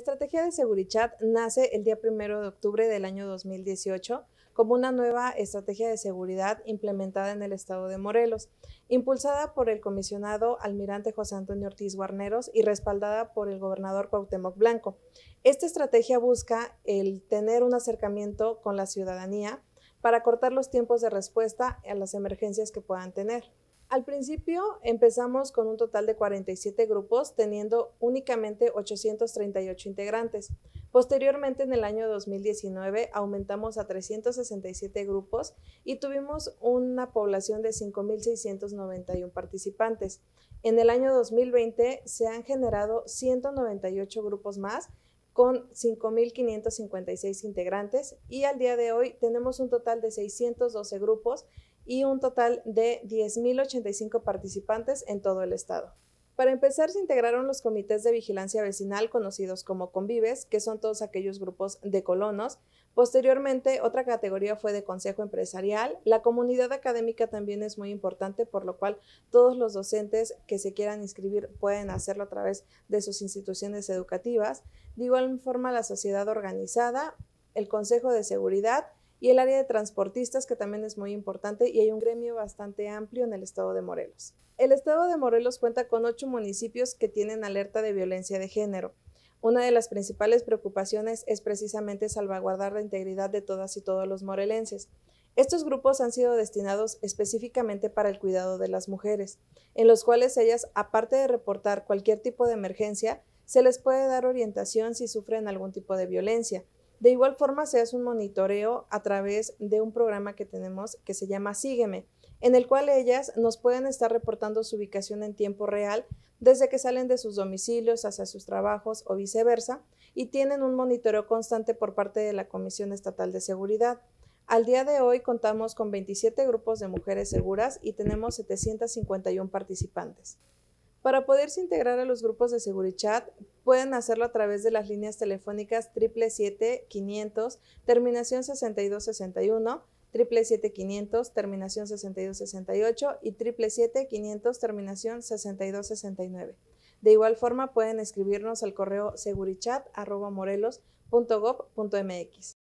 estrategia de Seguridad nace el día 1 de octubre del año 2018 como una nueva estrategia de seguridad implementada en el estado de Morelos, impulsada por el comisionado almirante José Antonio Ortiz Guarneros y respaldada por el gobernador Cuauhtémoc Blanco. Esta estrategia busca el tener un acercamiento con la ciudadanía para cortar los tiempos de respuesta a las emergencias que puedan tener. Al principio empezamos con un total de 47 grupos, teniendo únicamente 838 integrantes. Posteriormente, en el año 2019, aumentamos a 367 grupos y tuvimos una población de 5.691 participantes. En el año 2020 se han generado 198 grupos más con 5.556 integrantes y al día de hoy tenemos un total de 612 grupos y un total de 10.085 participantes en todo el estado. Para empezar, se integraron los comités de vigilancia vecinal conocidos como convives, que son todos aquellos grupos de colonos. Posteriormente, otra categoría fue de consejo empresarial. La comunidad académica también es muy importante, por lo cual todos los docentes que se quieran inscribir pueden hacerlo a través de sus instituciones educativas. De igual forma, la sociedad organizada, el consejo de seguridad, y el área de transportistas, que también es muy importante, y hay un gremio bastante amplio en el estado de Morelos. El estado de Morelos cuenta con ocho municipios que tienen alerta de violencia de género. Una de las principales preocupaciones es precisamente salvaguardar la integridad de todas y todos los morelenses. Estos grupos han sido destinados específicamente para el cuidado de las mujeres, en los cuales ellas, aparte de reportar cualquier tipo de emergencia, se les puede dar orientación si sufren algún tipo de violencia, de igual forma, se hace un monitoreo a través de un programa que tenemos que se llama Sígueme, en el cual ellas nos pueden estar reportando su ubicación en tiempo real desde que salen de sus domicilios hacia sus trabajos o viceversa, y tienen un monitoreo constante por parte de la Comisión Estatal de Seguridad. Al día de hoy contamos con 27 grupos de mujeres seguras y tenemos 751 participantes. Para poderse integrar a los grupos de Seguridad, pueden hacerlo a través de las líneas telefónicas 777-500, terminación 6261, 777-500, terminación 6268 y 777-500, terminación 6269. De igual forma, pueden escribirnos al correo segurichat.morelos.gov.mx.